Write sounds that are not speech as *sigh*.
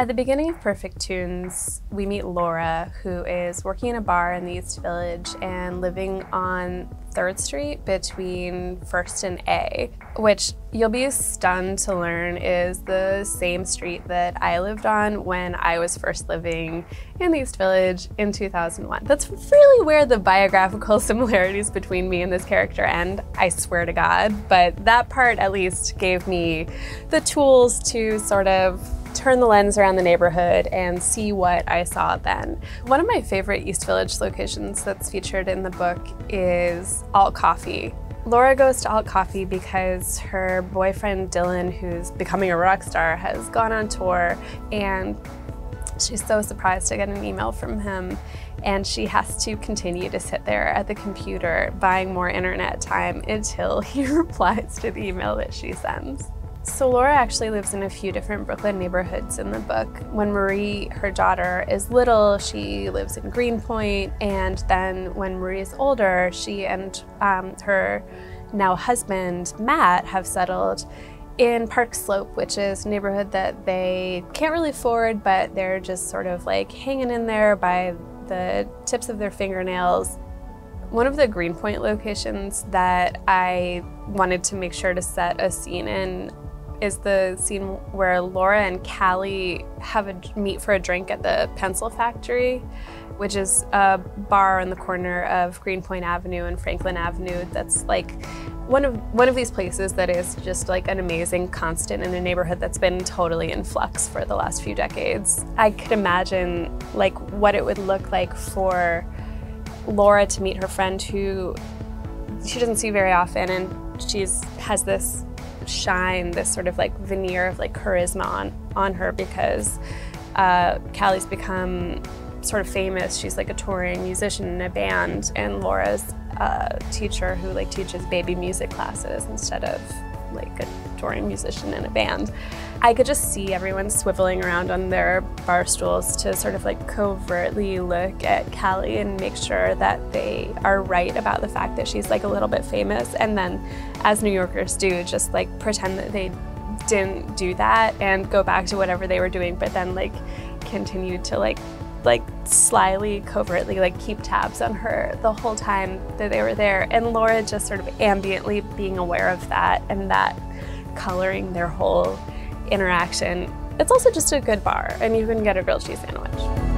At the beginning of Perfect Tunes, we meet Laura, who is working in a bar in the East Village and living on 3rd Street between 1st and A, which you'll be stunned to learn is the same street that I lived on when I was first living in the East Village in 2001. That's really where the biographical *laughs* similarities between me and this character end, I swear to God. But that part at least gave me the tools to sort of turn the lens around the neighborhood and see what I saw then. One of my favorite East Village locations that's featured in the book is Alt Coffee. Laura goes to Alt Coffee because her boyfriend Dylan, who's becoming a rock star, has gone on tour and she's so surprised to get an email from him and she has to continue to sit there at the computer buying more internet time until *laughs* he replies to the email that she sends. So Laura actually lives in a few different Brooklyn neighborhoods in the book. When Marie, her daughter, is little, she lives in Greenpoint, and then when Marie is older, she and um, her now husband, Matt, have settled in Park Slope, which is a neighborhood that they can't really afford, but they're just sort of like hanging in there by the tips of their fingernails. One of the Greenpoint locations that I wanted to make sure to set a scene in is the scene where Laura and Callie have a meet for a drink at the Pencil Factory, which is a bar on the corner of Greenpoint Avenue and Franklin Avenue. That's like one of one of these places that is just like an amazing constant in a neighborhood that's been totally in flux for the last few decades. I could imagine like what it would look like for Laura to meet her friend who she doesn't see very often and she's has this shine, this sort of like veneer of like charisma on, on her because uh, Callie's become sort of famous. She's like a touring musician in a band, and Laura's a teacher who like teaches baby music classes instead of like a touring musician in a band. I could just see everyone swiveling around on their bar stools to sort of like covertly look at Callie and make sure that they are right about the fact that she's like a little bit famous. And then, as New Yorkers do, just like pretend that they didn't do that and go back to whatever they were doing, but then like continue to like like slyly, covertly, like keep tabs on her the whole time that they were there. And Laura just sort of ambiently being aware of that and that coloring their whole interaction. It's also just a good bar and you can get a grilled cheese sandwich.